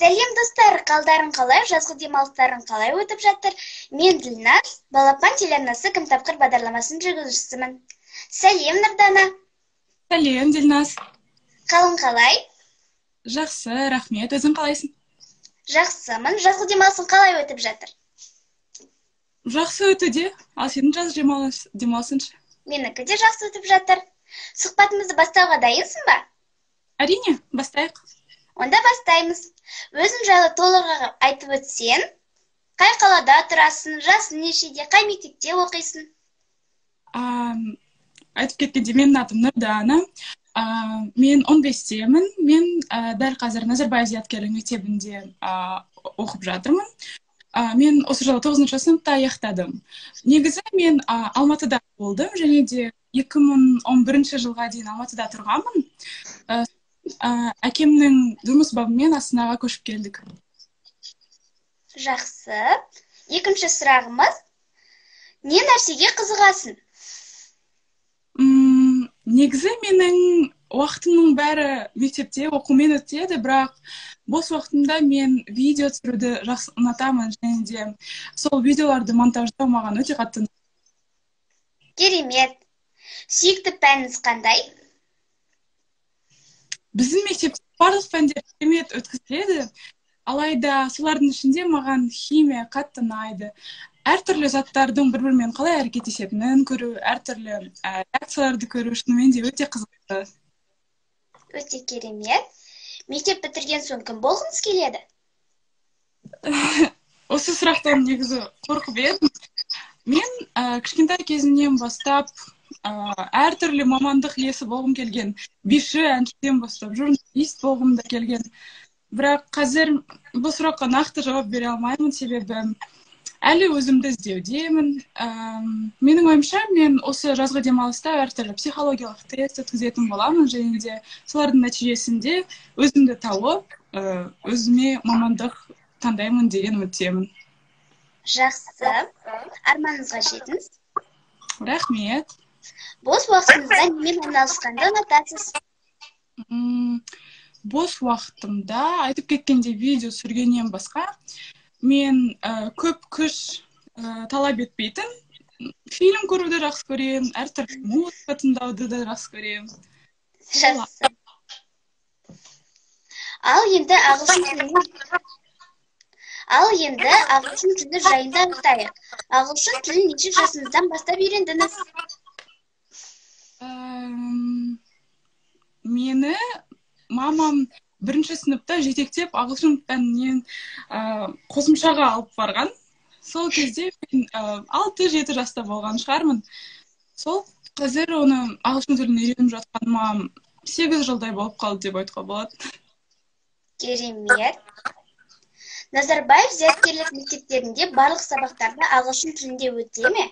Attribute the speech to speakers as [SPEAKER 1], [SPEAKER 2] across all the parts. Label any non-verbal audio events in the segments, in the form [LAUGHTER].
[SPEAKER 1] сәлем достар қалдарың қалай? Жазғы демалыстарың қалай өтіп жатыр? Мен ділназ балапан телеарнасы кім тапқыр бағдарламасының жүргізушісімін. Сәлем нұрдана.
[SPEAKER 2] Сәлем ділназ
[SPEAKER 1] қалың қалай?
[SPEAKER 2] Жақсы рахмет. Өзің қалайсың?
[SPEAKER 1] Жақсымын. Жазғы демалысың қалай өтіп жатыр?
[SPEAKER 2] Жақсы өтуде ал сенің жазғы демалыс демалысың ше
[SPEAKER 1] менікі де жақсы өтіп жатыр. Сұхбатымызды бастауға дайынсың ба?
[SPEAKER 2] Әрине бастайық.
[SPEAKER 1] Онда бастаймыз. Өзің жайлы толығырақ айтып өтсең қай қалада тұрасың жасың нешеде қай мектепте оқисың?
[SPEAKER 2] Айтып кеткенде менің атым нұрдана. Мен он бестемін. Мен дәл қазір назарбаев зияткерлік мектебінде оқып жатырмын. Мен осы жылы тоғызыншы сыныпты аяқтадым. Негізі мен алматыда болдым және де 2011 жылға дейін алматыда тұрғанмын. Ә, әкемнің жұмыс бабымен астанаға көшіп келдік.
[SPEAKER 1] Жақсы. Екінші сұрағымыз не нәрсеге қызығасың?
[SPEAKER 2] М негізі менің уақытымның бәрі мектепте оқумен өтеді бірақ бос уақытымда мен видео түсіруді жақсы ұнатамын және де сол видеоларды монтаждау маған өте қатты
[SPEAKER 1] керемет. Сүйікті пәніңіз қандай?
[SPEAKER 2] Біздің мектепте барлық пәндер керемет өткізіледі. Алайда солардың ішінде маған химия қатты ұнайды. Әртүрлі заттардың бір бірімен қалай әрекеттесетінін көру әртүрлі ә, реакцияларды көру шынымен де өте қызықты.
[SPEAKER 1] Өте керемет. Мектеп бітірген соң кім болғыңыз келеді? [LAUGHS]
[SPEAKER 2] Осы сұрақтан негізі қорқып едім. Мен ә, кішкентай кезімнен бастап ә, әртүрлі мамандық иесі болғым келген. Биші әншіден бастап журналист болғым да келген. Бірақ қазір бұл сұраққа нақты жауап бере алмаймын. Себебі әлі өзімді іздеудемін. Ә, менің ойымша мен осы жазғы демалыста әртүрлі психологиялық тест өткізетін боламын. Және де солардың нәтижесінде өзімді тауып ә, өзіме мамандық таңдаймын деген үміттемін.
[SPEAKER 1] Жақсы. Арманыңызға жетіңіз.
[SPEAKER 2] Рахмет.
[SPEAKER 1] Бос уақытыңызда немен айналысқанды ұнатасыз.
[SPEAKER 2] Бос уақытымда айтып кеткенде видео түсіргеннен басқа мен көп күш талап етпейтін фильм көруді жақсы көремін әртүрлі музыка тыңдауды да жақсы көремін.
[SPEAKER 1] Жақсы. Ал енді ағылшын тілін ал енді ағылшын тілі жайында анықтайық. Ағылшын тілін неше жасыңыздан бастап үйрендіңіз?
[SPEAKER 2] Мені мамам бірінші сыныпта жетектеп ағылшын пәнінен қосымшаға алып барған. Сол кезде мен алты жеті жаста болған шығармын. Сол қазір оны ағылшын тілін үйреніп жатқаныма сегіз жылдай болып қалды деп айтуға болады.
[SPEAKER 1] Керемет. Назарбаев зияткерлік мектептерінде барлық сабақтарды ағылшын тілінде өте ме?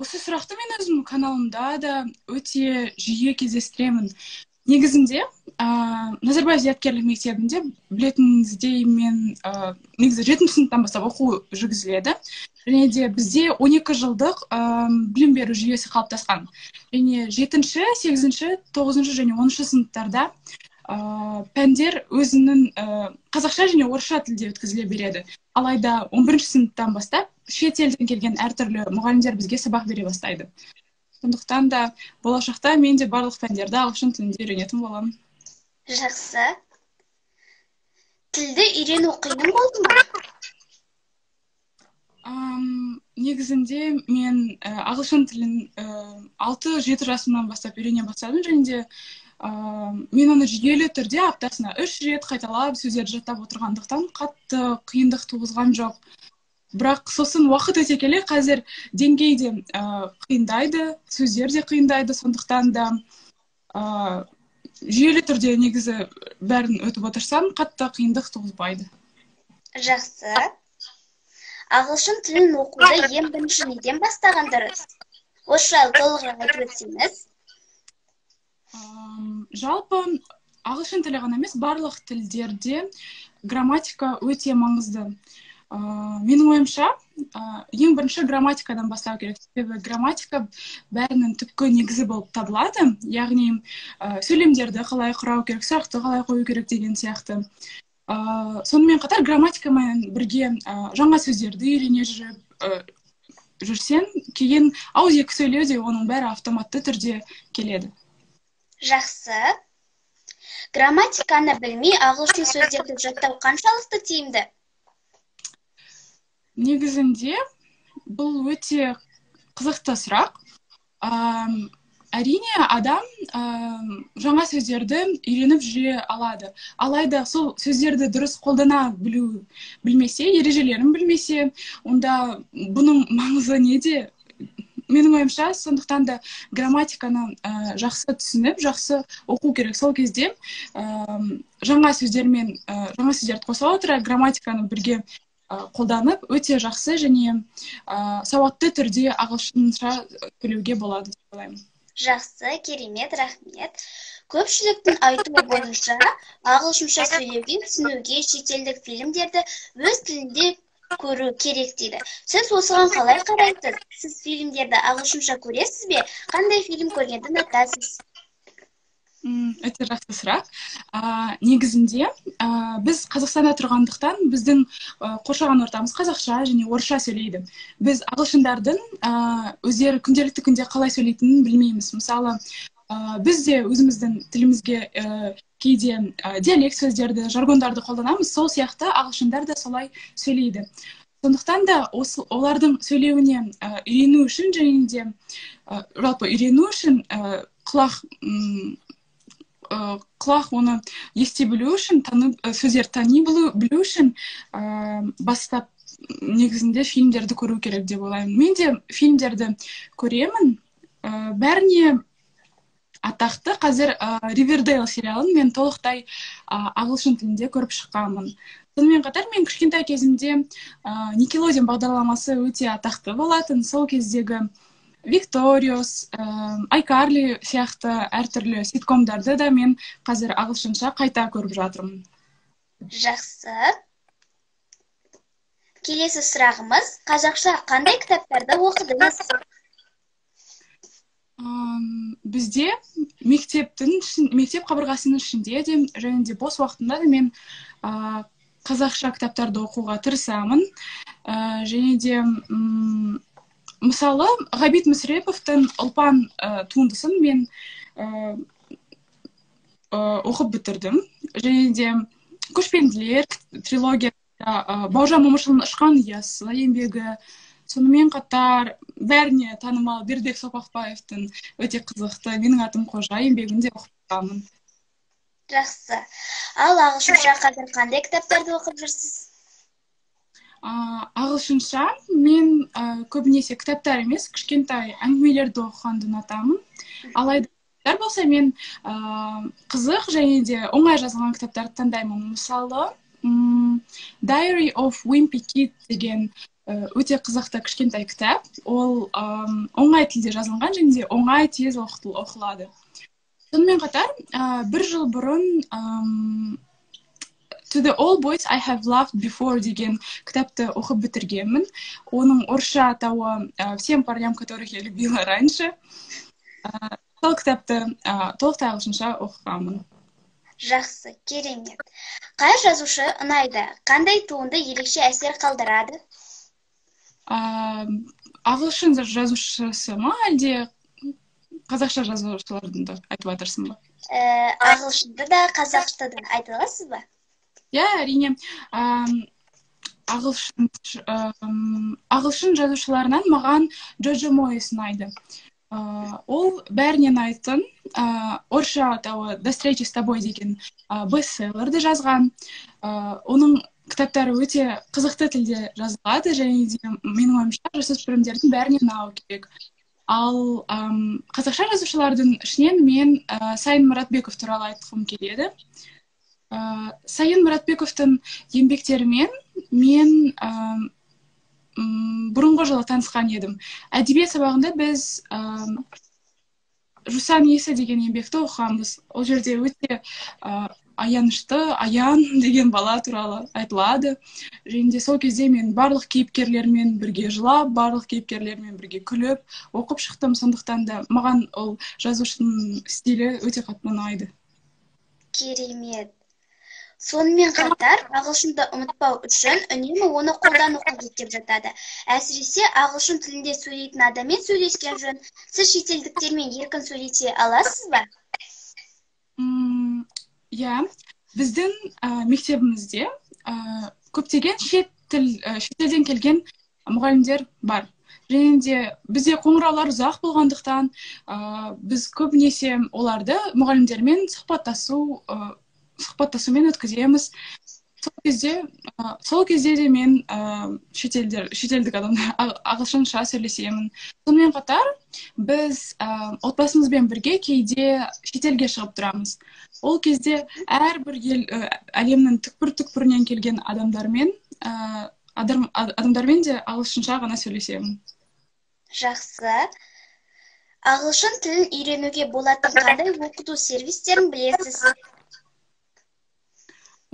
[SPEAKER 2] Осы сұрақты мен өзім каналымда да өте жиі кездестіремін. Негізінде ә, назарбаев зияткерлік мектебінде білетініңіздей мен ә, негізі жетінші сыныптан бастап оқу жүргізіледі. Және де бізде 12 жылдық ә, білім беру жүйесі қалыптасқан. Және жетінші сегізінші тоғызыншы және оныншы сыныптарда ә, пәндер өзінің ә, қазақша және орысша тілде өткізіле береді. Алайда 11 сыныптан бастап шет елден келген әртүрлі мұғалімдер бізге сабақ бере бастайды. Сондықтан да болашақта мен де барлық пәндерді ағылшын тілінде үйренетін боламын.
[SPEAKER 1] Жақсы. Тілді үйрену қиын болды ма
[SPEAKER 2] негізінде мен ағылшын тілін алты жеті жасымнан бастап үйрене бастадым және де мен оны жүйелі түрде аптасына үш рет қайталап сөздерді жаттап отырғандықтан қатты қиындық туғызған жоқ. Бірақ сосын уақыт өте келе қазір деңгей де ә, қиындайды сөздер де қиындайды. Сондықтан да ә, жүйелі түрде негізі бәрін өтіп отырсам қатты қиындық туғызбайды.
[SPEAKER 1] Жақсы. ағылшын тілін оқуды ең бірінші неден бастаған дұрыс осы жайлы толығырақ айтып өтсеңіз.
[SPEAKER 2] Жалпы ағылшын тілі ғана емес барлық тілдерде грамматика өте маңызды. Менің ойымша ең бірінші грамматикадан бастау керек. Себебі грамматика бәрінің түпкі негізі болып табылады. Яғни сөйлемдерді қалай құрау керек сұрақты қалай қою керек деген сияқты. Ыыы сонымен қатар грамматикамен бірге жаңа сөздерді үйрене жүріп жүрсең кейін ауызекі сөйлеу де оның бәрі автоматты түрде келеді.
[SPEAKER 1] Жақсы. Грамматиканы білмей ағылшын сөздерді жаттау қаншалықты тиімді?
[SPEAKER 2] Негізінде бұл өте қызықты сұрақ. Әрине адам жаңа сөздерді үйреніп жүре алады. Алайда сол сөздерді дұрыс қолдана білу білмесе ережелерін білмесе онда бұның маңызы неде менің ойымша сондықтан да грамматиканы ә, жақсы түсініп жақсы оқу керек. Сол кезде ә, жаңа сөздермен ә, жаңа сөздерді қоса отыра грамматиканы бірге қолданып өте жақсы және ә, сауатты түрде ағылшынша сөйлеуге болады деп ойлаймын.
[SPEAKER 1] Жақсы керемет рахмет. Көпшіліктің айтуы бойынша ағылшынша сөйлеуге түсінуге шетелдік фильмдерді өз тілінде көру керек дейді. Сіз осыған қалай қарайсыз? Сіз фильмдерді ағылшынша көресіз бе? Қандай фильм көргенді ұнатасыз?
[SPEAKER 2] Өте жақсы сұрақ. Ә, негізінде ә, біз қазақстанда тұрғандықтан біздің ә, қоршаған ортамыз қазақша және орысша сөйлейді. Біз ағылшындардың ә, өздері күнделікті күнде қалай сөйлейтінін білмейміз. Мысалы ә, біз де өзіміздің тілімізге ә, кейде ә, диалект сөздерді жаргондарды қолданамыз. Сол сияқты ағылшындар да солай сөйлейді. Сондықтан да осы олардың сөйлеуіне үйрену үшін және де жалпы үйрену үшін құлақ құлақ оны ести білу үшін таны, сөздерді тани білу, білу үшін ә, бастап негізінде фильмдерді көру керек деп ойлаймын мен де фильмдерді көремін ә, бәріне атақты қазір ә, ривердейл сериалын мен толықтай ә, ағылшын тілінде көріп шыққанмын сонымен қатар мен кішкентай кезімде ә, никелодион бағдарламасы өте атақты болатын. Сол кездегі викториос ә, айкарли сияқты әртүрлі ситкомдарды да мен қазір ағылшынша қайта көріп жатырмын.
[SPEAKER 1] Жақсы. Келесі сұрағымыз қазақша қандай кітаптарды оқыдыңыз?
[SPEAKER 2] Бізде мектептің мектеп қабырғасының ішінде де және де бос уақытымда да мен ә, қазақша кітаптарды оқуға тырысамын. Ә, және де мысалы ғабит мүсіреповтің ұлпан ә, туындысын мен ә, оқып бітірдім. Және де көшпенділер трилогия ә, бауыржан момышұлының ұшқан ұясы еңбегі сонымен қатар бәріне танымал бердібек соқпақбаевтың өте қызықты менің атым қожа еңбегін де оқып жатамын
[SPEAKER 1] жақсы. Ал ағылшынша қазір қандай кітаптарды оқып жүрсіз?
[SPEAKER 2] Ә, ағылшынша мен ә, көбінесе кітаптар емес кішкентай әңгімелерді оқығанды ұнатамын алайда болса мен ә, қызық және де оңай жазылған кітаптарды таңдаймын. Мысалы Diary of Wimpy Kid деген өте қызықты кішкентай кітап. Ол оңай тілде жазылған және де оңай тез оқылады. Сонымен қатар ә, бір жыл бұрын to the all boys I have loved before деген кітапты оқып бітіргенмін. Оның орысша атауы всем парням которых я любила раньше сол кітапты толықтай ағылшынша оқығанмын.
[SPEAKER 1] Жақсы керемет. Қай жазушы ұнайды? Қандай туынды ерекше әсер қалдырады?
[SPEAKER 2] Ағылшын жазушысы ма әлде қазақша жазушыларды да айтып жатырсың ба?
[SPEAKER 1] Ә, ағылшынды да қазақшты да айта аласыз ба?
[SPEAKER 2] Иә әрине ағылшын ағылшын жазушыларынан маған джоджо моэс ұнайды. Ол бәріне ұнайтын орысша атауы до встречи с тобой деген бестселлерді жазған. Оның кітаптары өте қызықты тілде жазылады және де менің ойымша жасөспірімдердің бәріне ұнауы керек. Ал қазақша жазушылардың ішінен мен ә, сайын мұратбеков туралы айтқым келеді. Ә, сайын мұратбековтың еңбектерімен мен ә, бұрынғы жылы танысқан едім. Әдебиет сабағында біз ә, жусан иісі деген еңбекті оқығанбыз. Ол жерде өте аянышты аян [LAUGHS] деген бала туралы айтылады. Және де сол кезде мен барлық кейіпкерлермен бірге жылап барлық кейіпкерлермен бірге күліп оқып шықтым. Сондықтан да маған ол жазушының стилі өте қатты ұнайды.
[SPEAKER 1] Керемет. Сонымен қатар ағылшынды ұмытпау үшін үнемі оны қолдану қажет деп жатады. Әсіресе ағылшын тілінде сөйлейтін адаммен сөйлескен жөн сіз шетелдіктермен еркін сөйлесе аласыз ба?
[SPEAKER 2] Иә. Біздің ә, мектебімізде ә, көптеген шет тіл ә, шетелден келген мұғалімдер бар. Және де бізде қоңыраулар ұзақ болғандықтан ә, біз көбінесе оларды мұғалімдермен сұхбаттасу сұхбаттасумен өткіземіз. Сол кезде ә, сол кезде де мен ә, шетелдер шетелдік адамдар ағылшынша сөйлесемін. Сонымен қатар біз ә, отбасымызбен бірге кейде шетелге шығып тұрамыз. Ол кезде әрбір ел ә, әлемнің түкпір түкпірінен келген адамдармен ә, адам, адамдармен де ағылшынша ғана сөйлесемін.
[SPEAKER 1] Жақсы. Ағылшын тілін үйренуге болатын қандай оқыту сервистерін білесіз?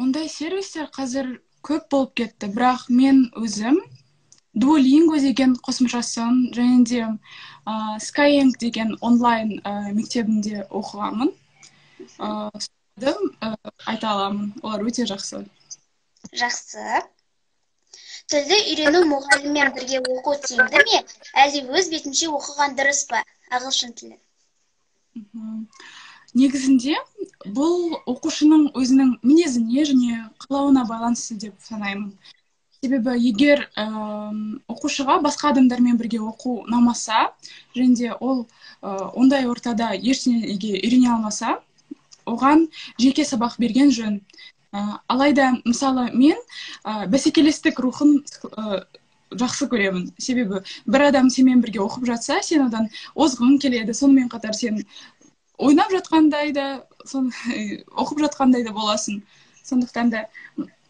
[SPEAKER 2] Ондай сервистер қазір көп болып кетті. Бірақ мен өзім дуолинго деген қосымшасын және де ә, skyeng деген онлайн ә, мектебінде оқығанмын. Ә, айта аламын. Олар өте жақсы.
[SPEAKER 1] Жақсы. Тілді үйрену мұғаліммен бірге оқу тиімді ме? Әлде өз бетінше оқыған дұрыс па? Ағылшын тілін
[SPEAKER 2] негізінде бұл оқушының өзінің мінезіне және қалауына байланысты деп санаймын. Себебі егер ә, оқушыға басқа адамдармен бірге оқу ұнамаса және де ол ә, ондай ортада ештеңеге үйрене алмаса оған жеке сабақ берген жөн. Ә, алайда мысалы мен ә, бәсекелестік рухын ә, жақсы көремін. Себебі бір адам сенімен бірге оқып жатса сен одан озғың келеді. Сонымен қатар сен ойнап жатқандай да [LAUGHS] оқып жатқандай да боласың. Сондықтан да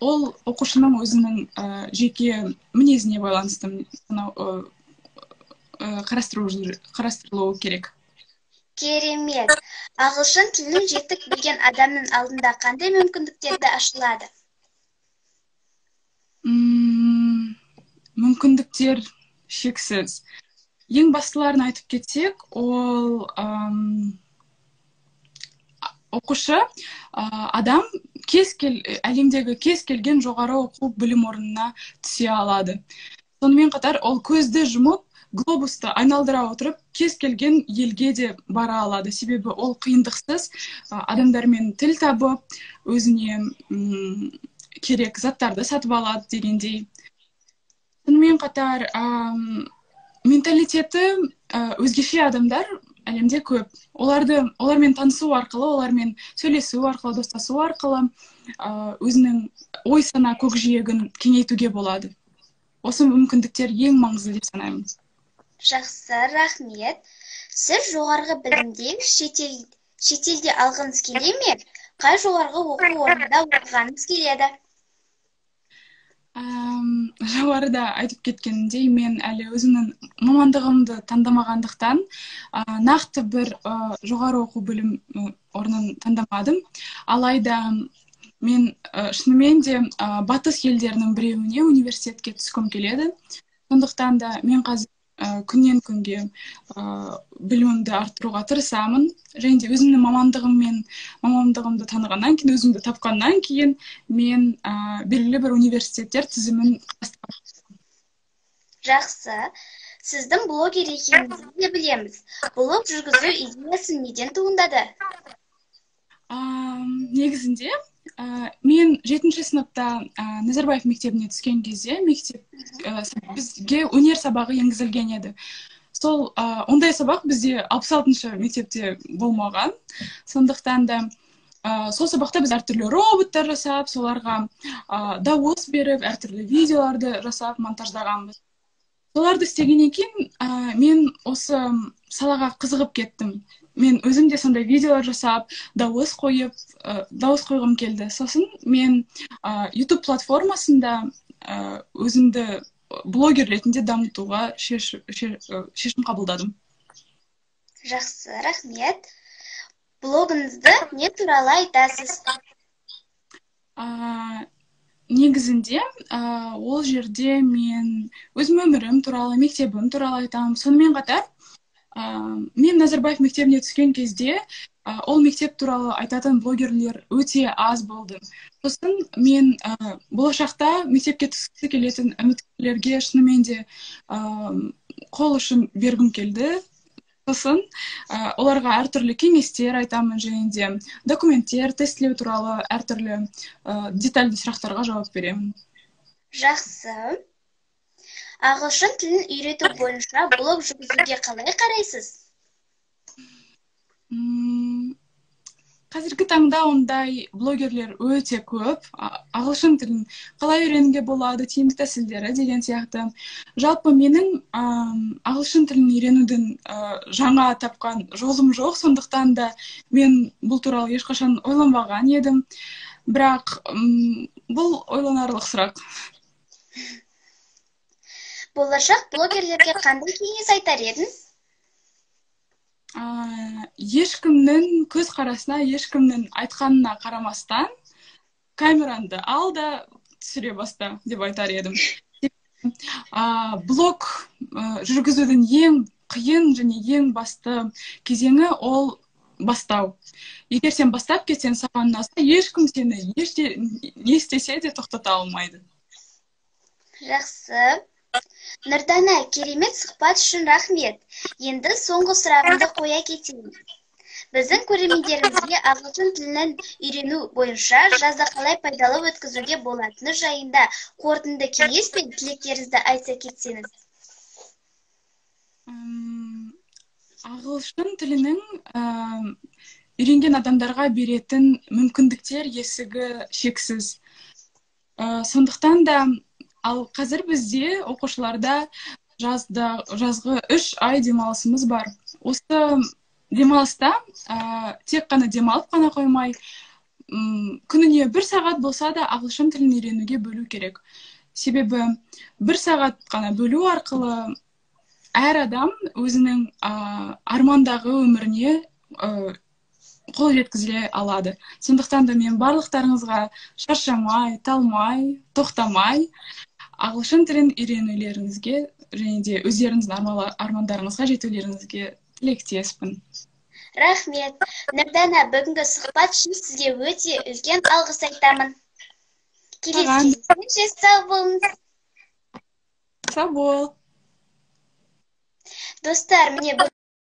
[SPEAKER 2] ол оқушының өзінің ә, жеке мінезіне байланысты мынау қарастырылуы керек.
[SPEAKER 1] Керемет. Ағылшын тілін жетік білген адамның алдында қандай мүмкіндіктерді ашылады?
[SPEAKER 2] Мүмкіндіктер шексіз. Ең бастыларын айтып кетсек ол оқушы ә, адам кез кел әлемдегі кез келген жоғары оқу білім орнына түсе алады. Сонымен қатар ол көзді жұмып глобусты айналдыра отырып кез келген елге де бара алады. Себебі ол қиындықсыз адамдармен тіл табып өзіне керек заттарды сатып алады дегендей. Сонымен қатар ә, менталитеті өзгеше адамдар әлемде көп. Оларды олармен танысу арқылы олармен сөйлесу арқылы достасу арқылы өзінің ой сана көкжиегін кеңейтуге болады. Осы мүмкіндіктер ең маңызды деп санаймын.
[SPEAKER 1] Жақсы рахмет. Сіз жоғарғы білімде шетел шетелде алғыңыз келе ме? Қай жоғарғы оқу орнында оқығыңыз келеді?
[SPEAKER 2] Жоғарыда айтып кеткенімдей мен әлі өзімнің мамандығымды таңдамағандықтан ә, нақты бір ә, жоғары оқу білім орнын таңдамадым. Алайда мен ә, шынымен де ә, батыс елдерінің біреуіне университетке түскім келеді. Сондықтан да мен қазір ә, күннен күнге ә, білімімді арттыруға тырысамын. Және де өзімнің мамандығыммен мамандығымды танығаннан кейін өзімді тапқаннан кейін мен ә, белгілі бір университеттер тізімін
[SPEAKER 1] жақсы. Сіздің блогер екеніңізді де білеміз. Блог жүргізу идеясы неден туындады?
[SPEAKER 2] Ә, негізінде ә, мен жетінші сыныпта ә, назарбаев мектебіне түскен кезде мектеп ә, бізге өнер сабағы енгізілген еді. Сол ә, ондай сабақ бізде алпыс алтыншы мектепте болмаған. Сондықтан да ә, сол сабақта біз әртүрлі роботтар жасап соларға ә, дауыс беріп әртүрлі видеоларды жасап монтаждағанбыз. Соларды істегеннен кейін ә, мен осы салаға қызығып кеттім. Мен өзім де сондай видеолар жасап дауыс қойып ә, дауыс қойғым келді. Сосын мен ә, YouTube платформасында ә, өзімді блогер ретінде дамытуға шеш, шешім қабылдадым.
[SPEAKER 1] Жақсы рахмет. Блогыңызды не туралы айтасыз?
[SPEAKER 2] Негізінде ол жерде мен өзім өмірім туралы мектебім туралы айтамын. Сонымен қатар мен назарбаев мектебіне түскен кезде ол мектеп туралы айтатын блогерлер өте аз болды. Сосын мен болашақта мектепке түскісі келетін үміткерлерге шынымен де қол ұшын бергім келді. Сосын ә, оларға әртүрлі кеңестер айтамын және де документтер тестілеу туралы әртүрлі ә, детальді сұрақтарға жауап беремін.
[SPEAKER 1] Жақсы. Ағылшын тілін үйрету бойынша блог жүргізуге қалай қарайсыз?
[SPEAKER 2] Қазіргі таңда ондай блогерлер өте көп. Ағылшын тілін қалай үйренуге болады тиімді тәсілдері деген сияқты. Жалпы менің ағылшын тілін үйренудің жаңа тапқан жолым жоқ. Сондықтан да мен бұл туралы ешқашан ойланбаған едім. Бірақ бұл ойланарлық сұрақ. [LAUGHS]
[SPEAKER 1] болашақ блогерлерге қандай кеңес айтар едің?
[SPEAKER 2] Ешкімнің көзқарасына ешкімнің айтқанына қарамастан камераңды ал да түсіре баста деп айтар едім. [LAUGHS] Ә, блог ә, жүргізудің ең қиын және ең басты кезеңі ол бастау. Егер сен бастап кетсең саған ұнаса ешкім сені не істесе де тоқтата алмайды.
[SPEAKER 1] Жақсы. Нұрдана керемет сұхбат үшін рахмет. Енді соңғы сұрағымды қоя кетейін. Біздің көрермендерімізге ағылшын тілін үйрену бойынша жазда қалай пайдалы өткізуге болатыны жайында қорытынды кеңес пен тілектеріңізді айта кетсеңіз.
[SPEAKER 2] Ағылшын тілінің үйренген адамдарға беретін мүмкіндіктер есігі шексіз. Сондықтан да ал қазір бізде оқушыларда жазда жазғы үш ай демалысымыз бар. Осы демалыста ә, тек қана демалып қана қоймай ұм, күніне бір сағат болса да ағылшын тілін үйренуге бөлу керек. Себебі бір сағат қана бөлу арқылы әр адам өзінің ә, армандағы өміріне ә, қол жеткізе алады. Сондықтан да мен барлықтарыңызға шаршамай талмай тоқтамай ағылшын тілін үйренулеріңізге және де өздеріңіздің армандарыңызға жетулеріңізге тілектеспін.
[SPEAKER 1] Рахмет. Нұрдана бүгінгі сұхбат үшін сізге өте үлкен алғыс айтамын. Келесі кездескенше сау болыңыз.
[SPEAKER 2] Сау бол.
[SPEAKER 1] Достар міне